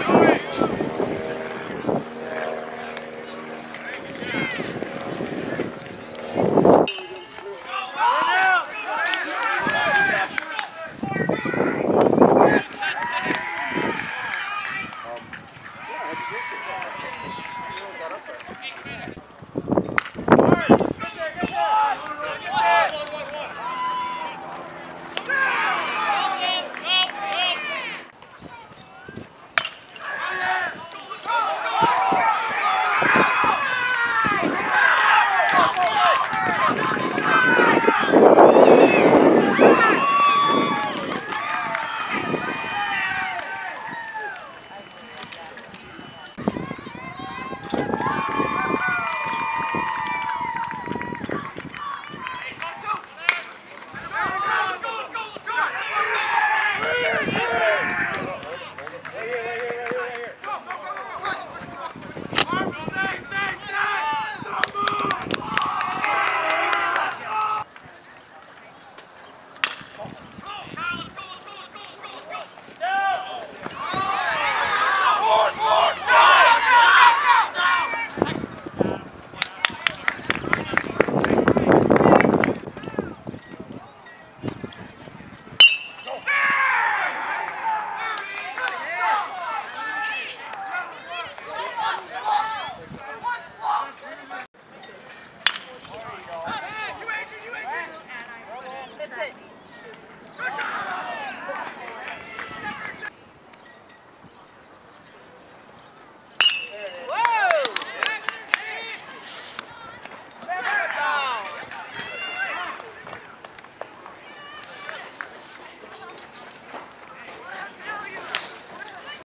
Thank you.